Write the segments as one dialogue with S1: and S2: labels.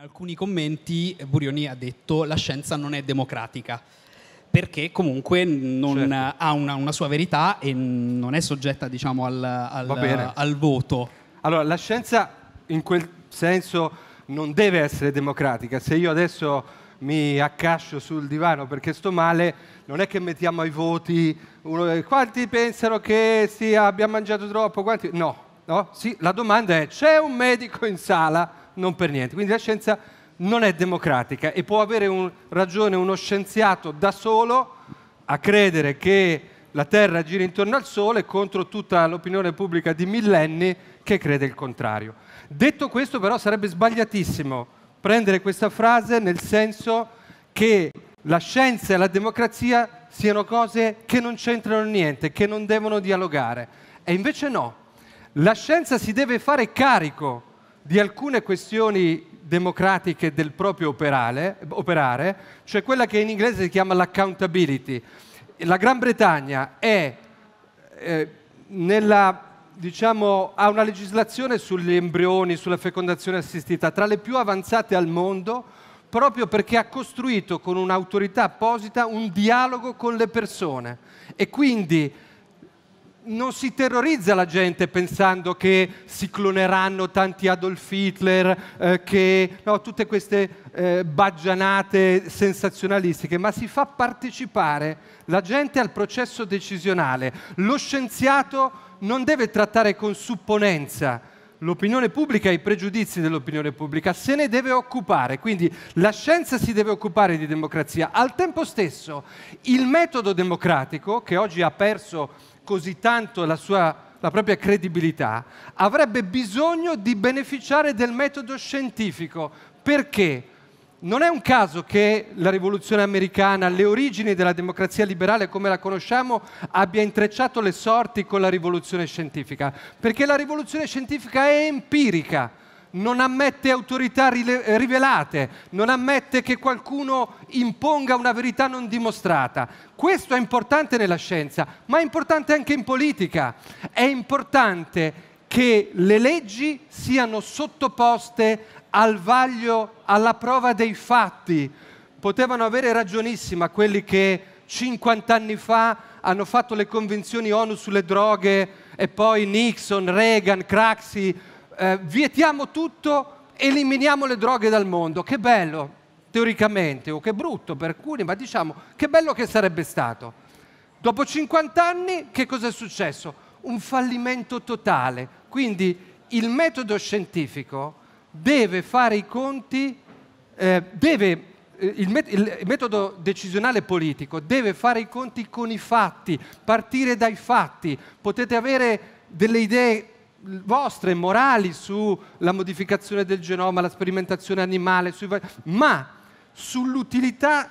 S1: In alcuni commenti Burioni ha detto la scienza non è democratica perché comunque non certo. ha una, una, sua verità e non è soggetta diciamo, al, al, al voto.
S2: Allora, la scienza in quel senso non deve essere democratica. Se io adesso mi accascio sul divano perché sto male, non è che mettiamo ai voti uno, quanti pensano che sì, abbia mangiato troppo, quanti... no, no? Sì, la domanda è c'è un medico in sala? non per niente. Quindi la scienza non è democratica e può avere un, ragione uno scienziato da solo a credere che la Terra gira intorno al Sole contro tutta l'opinione pubblica di millenni che crede il contrario. Detto questo però sarebbe sbagliatissimo prendere questa frase nel senso che la scienza e la democrazia siano cose che non c'entrano niente, che non devono dialogare. E invece no, la scienza si deve fare carico di alcune questioni democratiche del proprio operare, operare, cioè quella che in inglese si chiama l'accountability. La Gran Bretagna è, eh, nella, diciamo, ha una legislazione sugli embrioni, sulla fecondazione assistita, tra le più avanzate al mondo, proprio perché ha costruito con un'autorità apposita un dialogo con le persone. E quindi non si terrorizza la gente pensando che si cloneranno tanti Adolf Hitler, eh, che no, tutte queste eh, baggianate sensazionalistiche, ma si fa partecipare la gente al processo decisionale. Lo scienziato non deve trattare con supponenza l'opinione pubblica e i pregiudizi dell'opinione pubblica, se ne deve occupare. Quindi la scienza si deve occupare di democrazia. Al tempo stesso il metodo democratico, che oggi ha perso così tanto la, sua, la propria credibilità, avrebbe bisogno di beneficiare del metodo scientifico. Perché? Non è un caso che la rivoluzione americana, le origini della democrazia liberale come la conosciamo, abbia intrecciato le sorti con la rivoluzione scientifica, perché la rivoluzione scientifica è empirica, non ammette autorità rivelate, non ammette che qualcuno imponga una verità non dimostrata. Questo è importante nella scienza, ma è importante anche in politica. È importante che le leggi siano sottoposte al vaglio, alla prova dei fatti. Potevano avere ragionissima quelli che 50 anni fa hanno fatto le convenzioni ONU sulle droghe e poi Nixon, Reagan, Craxi eh, vietiamo tutto, eliminiamo le droghe dal mondo. Che bello, teoricamente, o che brutto per alcuni, ma diciamo che bello che sarebbe stato. Dopo 50 anni che cosa è successo? Un fallimento totale. Quindi il metodo scientifico deve fare i conti, eh, deve, eh, il, met- il metodo decisionale politico deve fare i conti con i fatti, partire dai fatti. Potete avere delle idee vostre morali sulla modificazione del genoma, la sperimentazione animale, sui... ma sull'utilità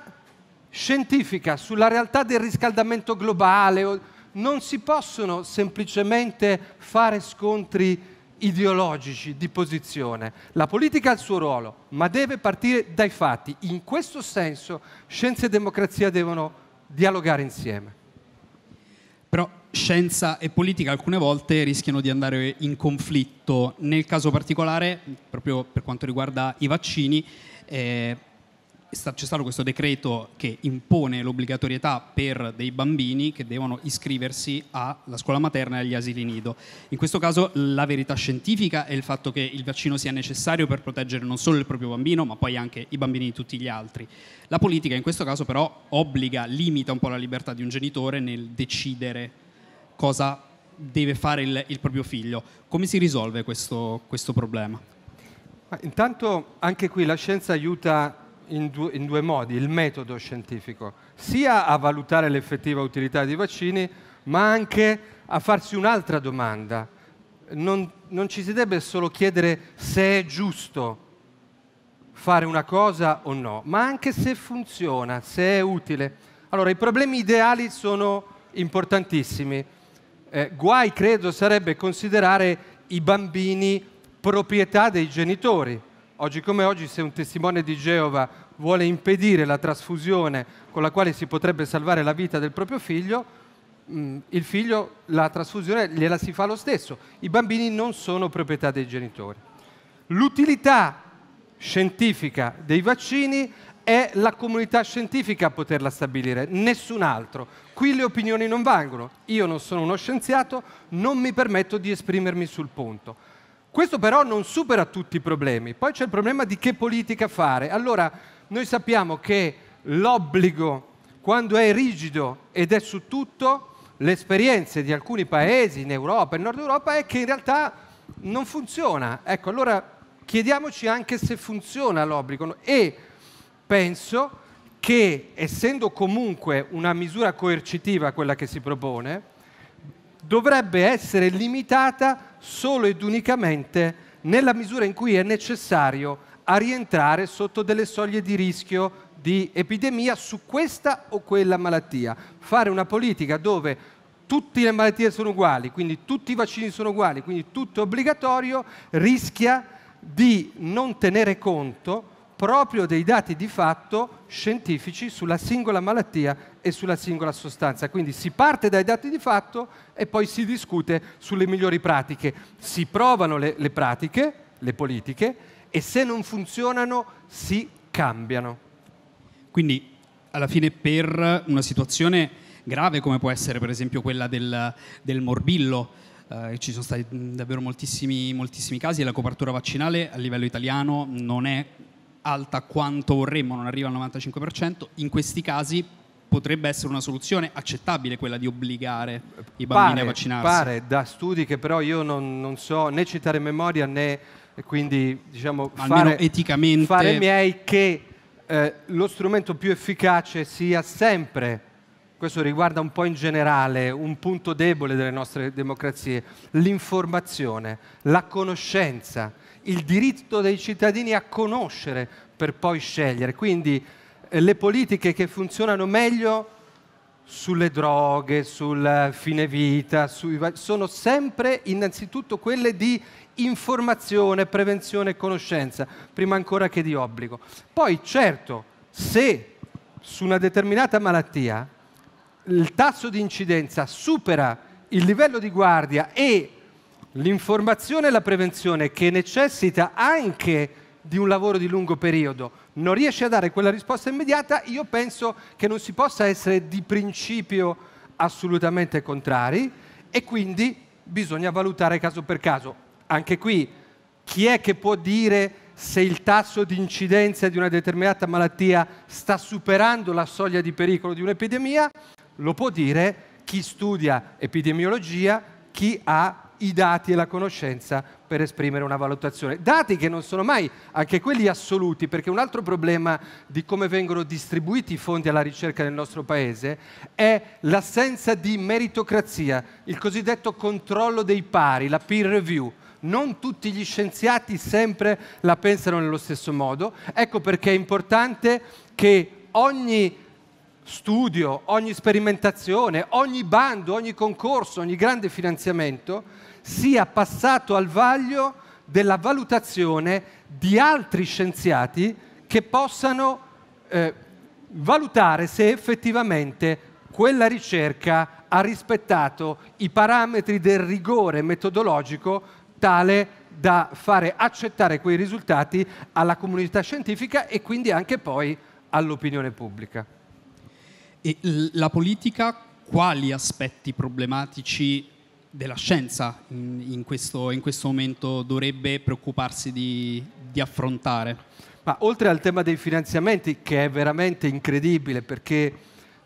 S2: scientifica, sulla realtà del riscaldamento globale, non si possono semplicemente fare scontri ideologici di posizione. La politica ha il suo ruolo, ma deve partire dai fatti. In questo senso scienza e democrazia devono dialogare insieme.
S1: Però scienza e politica alcune volte rischiano di andare in conflitto. Nel caso particolare, proprio per quanto riguarda i vaccini, eh, c'è stato questo decreto che impone l'obbligatorietà per dei bambini che devono iscriversi alla scuola materna e agli asili nido. In questo caso la verità scientifica è il fatto che il vaccino sia necessario per proteggere non solo il proprio bambino, ma poi anche i bambini di tutti gli altri. La politica in questo caso però obbliga, limita un po' la libertà di un genitore nel decidere cosa deve fare il, il proprio figlio. Come si risolve questo, questo problema?
S2: Ma intanto anche qui la scienza aiuta in due, in due, modi, il metodo scientifico, sia a valutare l'effettiva utilità dei vaccini, ma anche a farsi un'altra domanda. Non, non ci si deve solo chiedere se è giusto fare una cosa o no, ma anche se funziona, se è utile. Allora, i problemi ideali sono importantissimi eh, guai credo sarebbe considerare i bambini proprietà dei genitori. Oggi come oggi se un testimone di Geova vuole impedire la trasfusione con la quale si potrebbe salvare la vita del proprio figlio, mm, il figlio la trasfusione gliela si fa lo stesso. I bambini non sono proprietà dei genitori. L'utilità scientifica dei vaccini è la comunità scientifica a poterla stabilire, nessun altro. Qui le opinioni non valgono. Io non sono uno scienziato, non mi permetto di esprimermi sul punto. Questo però non supera tutti i problemi. Poi c'è il problema di che politica fare. Allora, noi sappiamo che l'obbligo, quando è rigido ed è su tutto, le esperienze di alcuni paesi in Europa e in Nord Europa è che in realtà non funziona. Ecco, allora chiediamoci anche se funziona l'obbligo e penso che essendo comunque una misura coercitiva quella che si propone, dovrebbe essere limitata solo ed unicamente nella misura in cui è necessario a rientrare sotto delle soglie di rischio di epidemia su questa o quella malattia. Fare una politica dove tutte le malattie sono uguali, quindi tutti i vaccini sono uguali, quindi tutto è obbligatorio, rischia di non tenere conto proprio dei dati di fatto scientifici sulla singola malattia e sulla singola sostanza. Quindi si parte dai dati di fatto e poi si discute sulle migliori pratiche. Si provano le, le pratiche, le politiche, e se non funzionano si cambiano.
S1: Quindi alla fine per una situazione grave come può essere per esempio quella del, del morbillo, eh, ci sono stati davvero moltissimi, moltissimi casi e la copertura vaccinale a livello italiano non è alta quanto vorremmo, non arriva al 95%, in questi casi potrebbe essere una soluzione accettabile quella di obbligare i bambini
S2: pare,
S1: a vaccinarsi.
S2: Pare da studi che però io non, non so né citare memoria né quindi diciamo
S1: fare, eticamente
S2: fare miei che eh, lo strumento più efficace sia sempre, questo riguarda un po' in generale, un punto debole delle nostre democrazie, l'informazione, la conoscenza, il diritto dei cittadini a conoscere per poi scegliere. Quindi eh, le politiche che funzionano meglio sulle droghe, sul fine vita, sui, sono sempre innanzitutto quelle di informazione, prevenzione e conoscenza, prima ancora che di obbligo. Poi certo, se su una determinata malattia il tasso di incidenza supera il livello di guardia e l'informazione e la prevenzione che necessita anche di un lavoro di lungo periodo non riesce a dare quella risposta immediata, io penso che non si possa essere di principio assolutamente contrari e quindi bisogna valutare caso per caso anche qui, chi è che può dire se il tasso di incidenza di una determinata malattia sta superando la soglia di pericolo di un'epidemia? Lo può dire chi studia epidemiologia, chi ha i dati e la conoscenza per esprimere una valutazione. Dati che non sono mai anche quelli assoluti, perché un altro problema di come vengono distribuiti i fondi alla ricerca nel nostro Paese è l'assenza di meritocrazia, il cosiddetto controllo dei pari, la peer review non tutti gli scienziati sempre la pensano nello stesso modo. Ecco perché è importante che ogni studio, ogni sperimentazione, ogni bando, ogni concorso, ogni grande finanziamento sia passato al vaglio della valutazione di altri scienziati che possano eh, valutare se effettivamente quella ricerca ha rispettato i parametri del rigore metodologico tale da fare accettare quei risultati alla comunità scientifica e quindi anche poi all'opinione pubblica.
S1: E la politica quali aspetti problematici della scienza in, in, questo, in questo, momento dovrebbe preoccuparsi di, di affrontare?
S2: Ma oltre al tema dei finanziamenti, che è veramente incredibile perché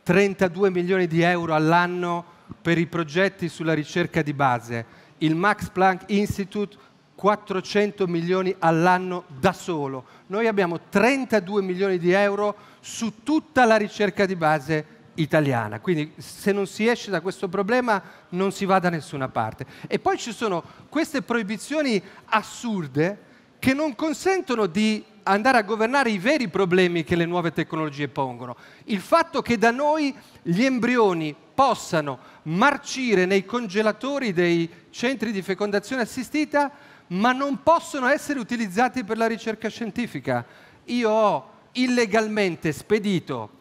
S2: 32 milioni di euro all'anno per i progetti sulla ricerca di base, il Max Planck Institute 400 milioni all'anno da solo. Noi abbiamo 32 milioni di euro su tutta la ricerca di base italiana. Quindi se non si esce da questo problema non si va da nessuna parte. E poi ci sono queste proibizioni assurde che non consentono di andare a governare i veri problemi che le nuove tecnologie pongono. Il fatto che da noi gli embrioni possano marcire nei congelatori dei centri di fecondazione assistita, ma non possono essere utilizzati per la ricerca scientifica. Io ho illegalmente spedito,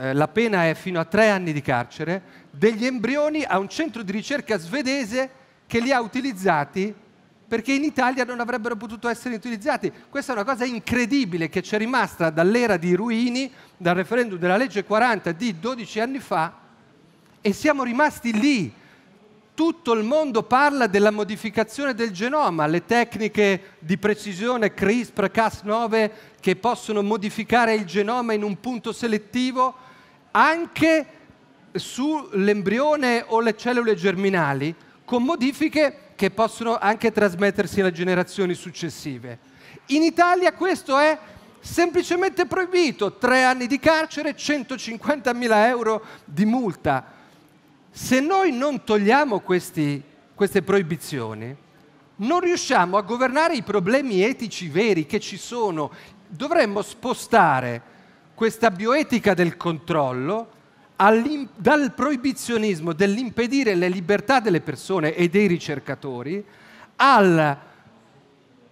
S2: eh, la pena è fino a tre anni di carcere, degli embrioni a un centro di ricerca svedese che li ha utilizzati perché in Italia non avrebbero potuto essere utilizzati. Questa è una cosa incredibile che ci è rimasta dall'era di Ruini, dal referendum della legge 40 di 12 anni fa, e siamo rimasti lì. Tutto il mondo parla della modificazione del genoma, le tecniche di precisione CRISPR-Cas9 che possono modificare il genoma in un punto selettivo anche sull'embrione o le cellule germinali, con modifiche che possono anche trasmettersi alle generazioni successive. In Italia questo è semplicemente proibito, tre anni di carcere, 150.000 euro di multa. Se noi non togliamo questi, queste proibizioni, non riusciamo a governare i problemi etici veri che ci sono. Dovremmo spostare questa bioetica del controllo dal proibizionismo dell'impedire le libertà delle persone e dei ricercatori al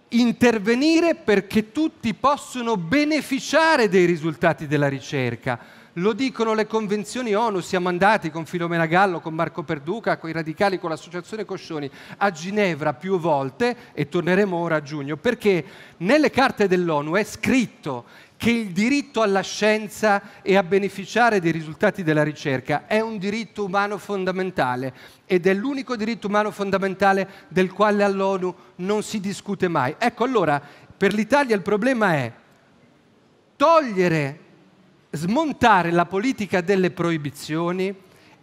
S2: intervenire perché tutti possono beneficiare dei risultati della ricerca. Lo dicono le convenzioni ONU, siamo andati con Filomena Gallo, con Marco Perduca, con i radicali, con l'associazione Coscioni a Ginevra più volte e torneremo ora a giugno, perché nelle carte dell'ONU è scritto che il diritto alla scienza e a beneficiare dei risultati della ricerca è un diritto umano fondamentale ed è l'unico diritto umano fondamentale del quale all'ONU non si discute mai. Ecco allora, per l'Italia il problema è togliere, smontare la politica delle proibizioni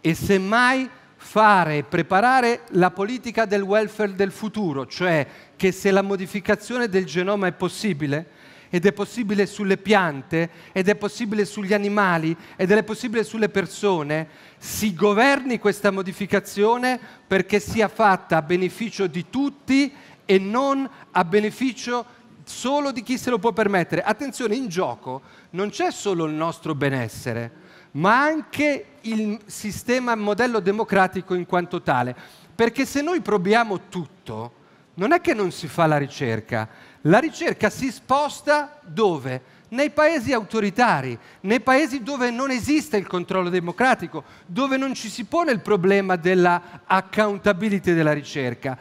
S2: e semmai fare, preparare la politica del welfare del futuro, cioè che se la modificazione del genoma è possibile, ed è possibile sulle piante, ed è possibile sugli animali, ed è possibile sulle persone, si governi questa modificazione perché sia fatta a beneficio di tutti e non a beneficio solo di chi se lo può permettere. Attenzione, in gioco non c'è solo il nostro benessere, ma anche il sistema modello democratico in quanto tale. Perché se noi proviamo tutto, non è che non si fa la ricerca, la ricerca si sposta dove? Nei paesi autoritari, nei paesi dove non esiste il controllo democratico, dove non ci si pone il problema della accountability della ricerca.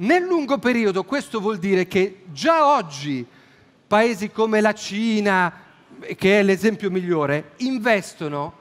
S2: Nel lungo periodo questo vuol dire che già oggi paesi come la Cina, che è l'esempio migliore, investono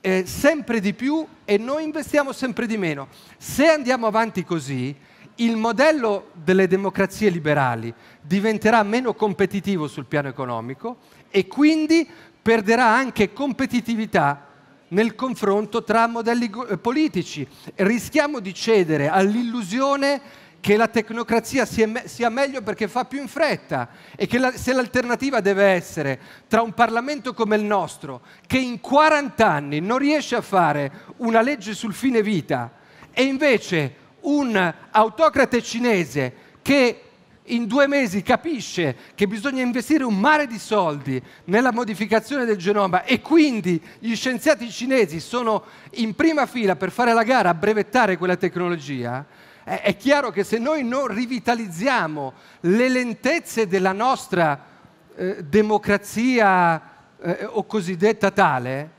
S2: eh, sempre di più e noi investiamo sempre di meno. Se andiamo avanti così, il modello delle democrazie liberali diventerà meno competitivo sul piano economico e quindi perderà anche competitività nel confronto tra modelli eh, politici. Rischiamo di cedere all'illusione che la tecnocrazia sia, me- sia, meglio perché fa più in fretta e che la- se l'alternativa deve essere tra un Parlamento come il nostro, che in 40 anni non riesce a fare una legge sul fine vita, e invece un autocrate cinese che in due mesi capisce che bisogna investire un mare di soldi nella modificazione del genoma e quindi gli scienziati cinesi sono in prima fila per fare la gara a brevettare quella tecnologia, è chiaro che se noi non rivitalizziamo le lentezze della nostra eh, democrazia eh, o cosiddetta tale,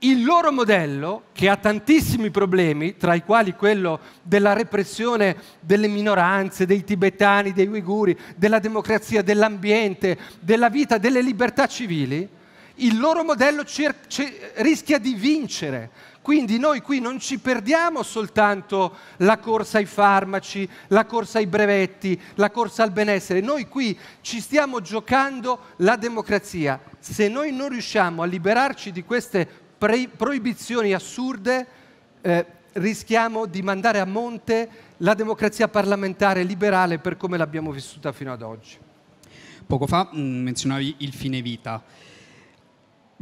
S2: il loro modello, che ha tantissimi problemi, tra i quali quello della repressione delle minoranze, dei tibetani, dei uiguri, della democrazia, dell'ambiente, della vita, delle libertà civili, il loro modello cer- cer- rischia di vincere. Quindi noi qui non ci perdiamo soltanto la corsa ai farmaci, la corsa ai brevetti, la corsa al benessere, noi qui ci stiamo giocando la democrazia. Se noi non riusciamo a liberarci di queste pre- proibizioni assurde, eh, rischiamo di mandare a monte la democrazia parlamentare liberale per come l'abbiamo vissuta fino ad oggi.
S1: Poco fa mh, mm, menzionavi il fine vita.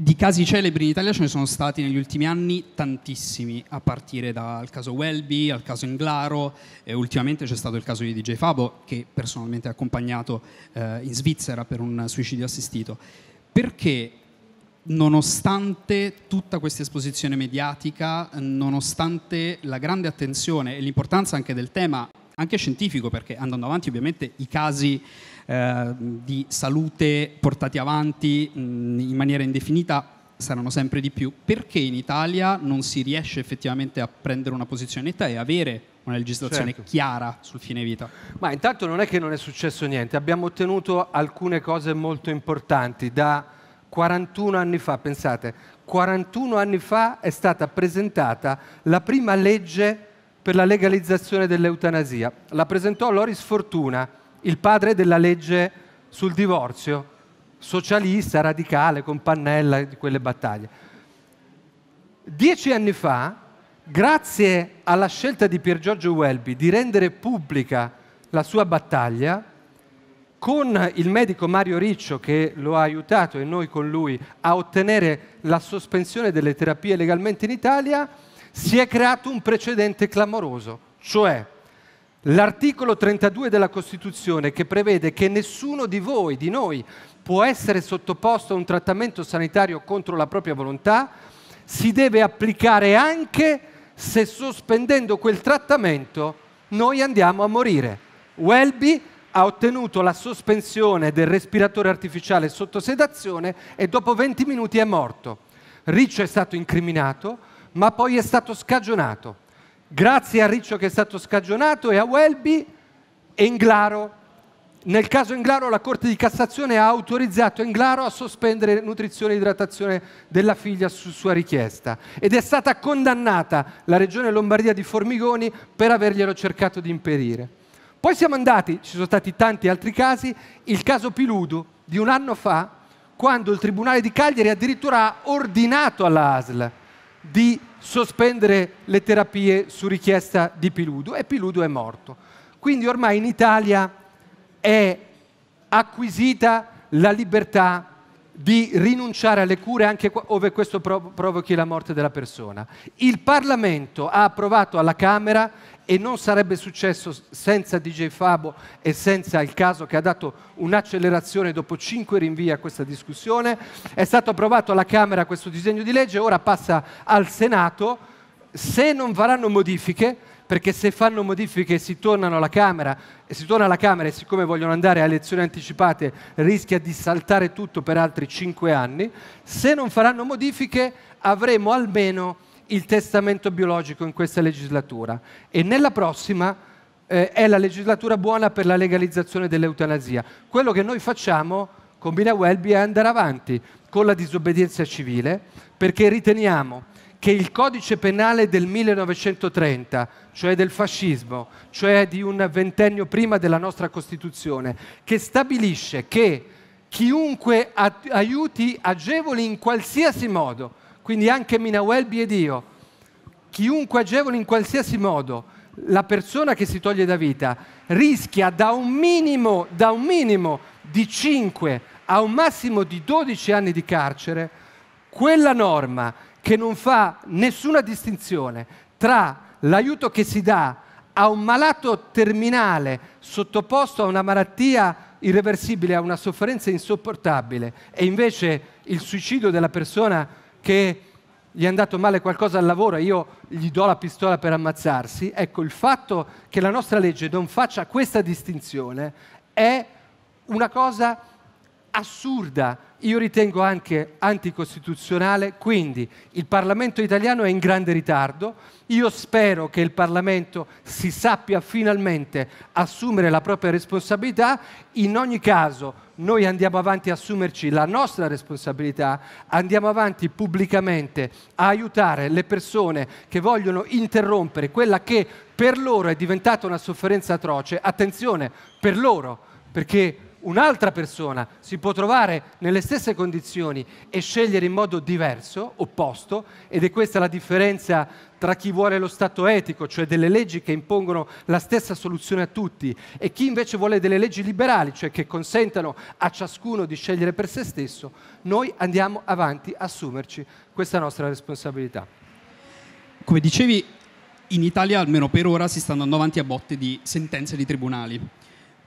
S1: Di casi celebri in Italia ce ne sono stati negli ultimi anni tantissimi, a partire dal caso Welby, al caso Inglaro, e ultimamente c'è stato il caso di DJ Fabo, che personalmente ha accompagnato eh, in Svizzera per un suicidio assistito. Perché nonostante tutta questa esposizione mediatica, nonostante la grande attenzione e l'importanza anche del tema, anche scientifico, perché andando avanti ovviamente i casi eh, di salute portati avanti mh, in maniera indefinita saranno sempre di più, perché in Italia non si riesce effettivamente a prendere una posizione netta e avere una legislazione
S2: Certo.
S1: chiara sul fine vita?
S2: Ma intanto non è che non è successo niente, abbiamo ottenuto alcune cose molto importanti. Da 41 anni fa, pensate, 41 anni fa è stata presentata la prima legge per la legalizzazione dell'eutanasia. La presentò Loris Fortuna, il padre della legge sul divorzio, socialista, radicale, con Pannella di quelle battaglie. Dieci anni fa, grazie alla scelta di Pier Giorgio Welby di rendere pubblica la sua battaglia, con il medico Mario Riccio che lo ha aiutato e noi con lui a ottenere la sospensione delle terapie legalmente in Italia, si è creato un precedente clamoroso, cioè l'articolo 32 della Costituzione che prevede che nessuno di voi, di noi, può essere sottoposto a un trattamento sanitario contro la propria volontà, si deve applicare anche se sospendendo quel trattamento noi andiamo a morire. Welby ha ottenuto la sospensione del respiratore artificiale sotto sedazione e dopo 20 minuti è morto. Riccio è stato incriminato, ma poi è stato scagionato. Grazie a Riccio che è stato scagionato e a Welby, Englaro nel caso Englaro la Corte di Cassazione ha autorizzato Englaro a sospendere nutrizione e idratazione della figlia su sua richiesta ed è stata condannata la Regione Lombardia di Formigoni per averglielo cercato di impedire. Poi siamo andati, ci sono stati tanti altri casi, il caso Piludu di un anno fa, quando il Tribunale di Cagliari addirittura ha ordinato alla ASL di sospendere le terapie su richiesta di Piludu e Piludu è morto. Quindi ormai in Italia è acquisita la libertà di rinunciare alle cure anche qua- ove questo prov- provochi la morte della persona. Il Parlamento ha approvato alla Camera e non sarebbe successo senza DJ Fabo e senza il caso che ha dato un'accelerazione dopo cinque rinvii a questa discussione. È stato approvato alla Camera questo disegno di legge, ora passa al Senato. Se non faranno modifiche, perché se fanno modifiche e si tornano alla Camera e si torna alla Camera e siccome vogliono andare a elezioni anticipate rischia di saltare tutto per altri cinque anni, se non faranno modifiche avremo almeno il testamento biologico in questa legislatura e nella prossima eh, è la legislatura buona per la legalizzazione dell'eutanasia. Quello che noi facciamo con Bina Welby è andare avanti con la disobbedienza civile perché riteniamo che il codice penale del 1930, cioè del fascismo, cioè di un ventennio prima della nostra Costituzione, che stabilisce che chiunque aiuti, agevoli in qualsiasi modo, quindi anche Mina Welby ed io, chiunque agevoli in qualsiasi modo la persona che si toglie da vita rischia da un minimo, da un minimo di 5 a un massimo di 12 anni di carcere, quella norma che non fa nessuna distinzione tra l'aiuto che si dà a un malato terminale sottoposto a una malattia irreversibile, a una sofferenza insopportabile, e invece il suicidio della persona che gli è andato male qualcosa al lavoro e io gli do la pistola per ammazzarsi, ecco, il fatto che la nostra legge non faccia questa distinzione è una cosa assurda, io ritengo anche anticostituzionale, quindi il Parlamento italiano è in grande ritardo, io spero che il Parlamento si sappia finalmente assumere la propria responsabilità, in ogni caso noi andiamo avanti a assumerci la nostra responsabilità, andiamo avanti pubblicamente a aiutare le persone che vogliono interrompere quella che per loro è diventata una sofferenza atroce, attenzione, per loro, perché un'altra persona si può trovare nelle stesse condizioni e scegliere in modo diverso, opposto, ed è questa la differenza tra chi vuole lo Stato etico, cioè delle leggi che impongono la stessa soluzione a tutti, e chi invece vuole delle leggi liberali, cioè che consentano a ciascuno di scegliere per se stesso, noi andiamo avanti a assumerci questa nostra responsabilità.
S1: Come dicevi, in Italia almeno per ora si sta andando avanti a botte di sentenze di tribunali,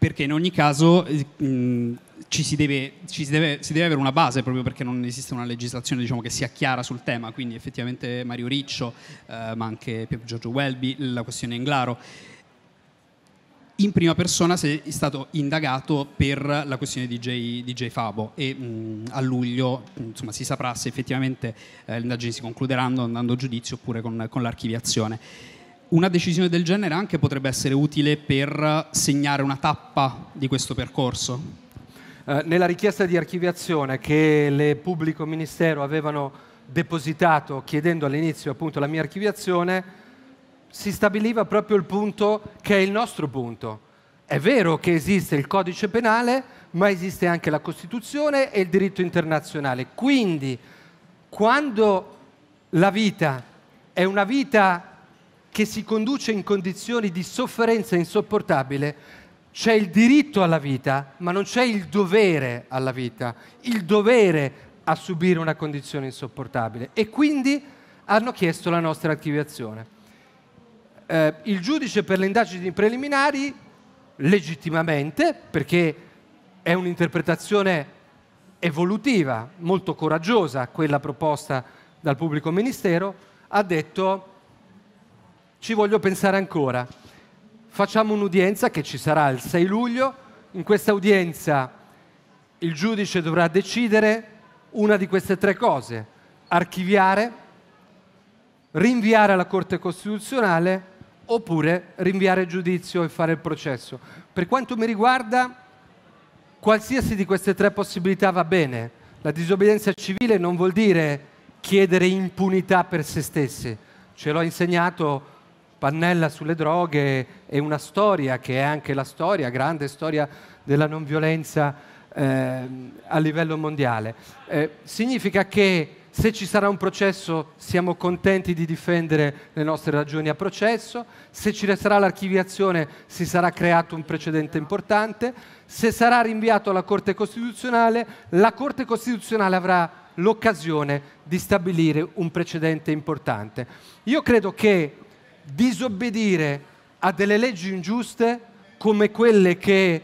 S1: perché in ogni caso eh, mh, ci, si deve, ci si deve- si deve avere una base proprio perché non esiste una legislazione diciamo, che sia chiara sul tema, quindi effettivamente Mario Riccio, eh, ma anche Giorgio Welby, la questione Englaro. in prima persona sei stato indagato per la questione di DJ, DJ Fabo e mh, a luglio insomma, si saprà se effettivamente eh, le indagini si concluderanno andando a giudizio oppure con, con l'archiviazione. Una decisione del genere anche potrebbe essere utile per segnare una tappa di questo percorso?
S2: Eh, nella richiesta di archiviazione che le pubblico ministero avevano depositato chiedendo all'inizio appunto la mia archiviazione, si stabiliva proprio il punto che è il nostro punto. È vero che esiste il codice penale, ma esiste anche la Costituzione e il diritto internazionale. Quindi, quando la vita è una vita che si conduce in condizioni di sofferenza insopportabile, c'è il diritto alla vita, ma non c'è il dovere alla vita, il dovere a subire una condizione insopportabile. E quindi hanno chiesto la nostra archiviazione. Eh, il giudice per le indagini preliminari, legittimamente, perché è un'interpretazione evolutiva, molto coraggiosa, quella proposta dal pubblico ministero, ha detto ci voglio pensare ancora. Facciamo un'udienza che ci sarà il 6 luglio, in questa udienza il giudice dovrà decidere una di queste tre cose, archiviare, rinviare alla Corte Costituzionale oppure rinviare il giudizio e fare il processo. Per quanto mi riguarda, qualsiasi di queste tre possibilità va bene. La disobbedienza civile non vuol dire chiedere impunità per se stessi. Ce l'ho insegnato Pannella sulle droghe e una storia che è anche la storia, grande storia della non violenza eh, a livello mondiale. Eh, significa che se ci sarà un processo siamo contenti di difendere le nostre ragioni a processo, se ci sarà l'archiviazione si sarà creato un precedente importante, se sarà rinviato alla Corte Costituzionale, la Corte Costituzionale avrà l'occasione di stabilire un precedente importante. Io credo che disobbedire a delle leggi ingiuste come quelle che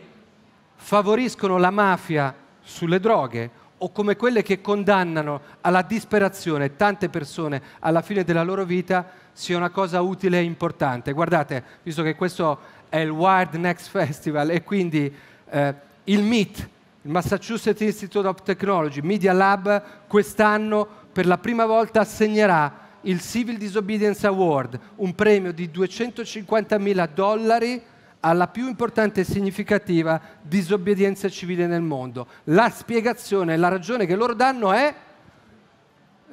S2: favoriscono la mafia sulle droghe o come quelle che condannano alla disperazione tante persone alla fine della loro vita sia una cosa utile e importante. Guardate, visto che questo è il Wild Next Festival e quindi eh, il MIT, il Massachusetts Institute of Technology Media Lab, quest'anno per la prima volta assegnerà il Civil Disobedience Award, un premio di 250 mila dollari alla più importante e significativa disobbedienza civile nel mondo. La spiegazione, la ragione che loro danno è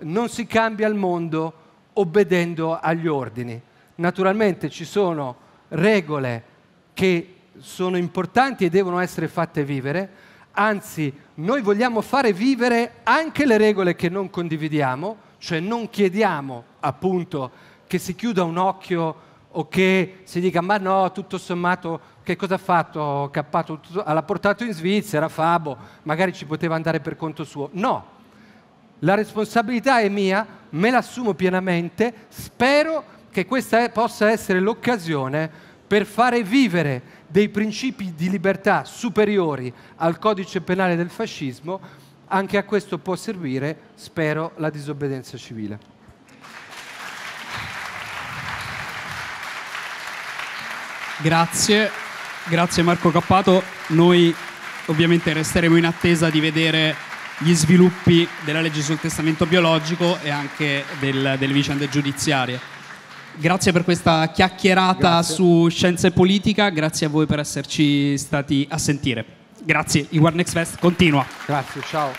S2: non si cambia il mondo obbedendo agli ordini. Naturalmente ci sono regole che sono importanti e devono essere fatte vivere, anzi noi vogliamo fare vivere anche le regole che non condividiamo, cioè non chiediamo appunto che si chiuda un occhio o che si dica ma no, tutto sommato che cosa ha fatto? Cappato, l'ha portato in Svizzera, Fabo, magari ci poteva andare per conto suo. No, la responsabilità è mia, me l'assumo pienamente, spero che questa possa essere l'occasione per fare vivere dei principi di libertà superiori al codice penale del fascismo, anche a questo può servire, spero, la disobbedienza civile.
S1: Grazie, grazie Marco Cappato. Noi ovviamente resteremo in attesa di vedere gli sviluppi della legge sul testamento biologico e anche del, delle vicende giudiziarie. Grazie per questa chiacchierata grazie. su scienza e politica, grazie a voi per esserci stati a sentire. Grazie, War Next Fest continua.
S2: Grazie, ciao.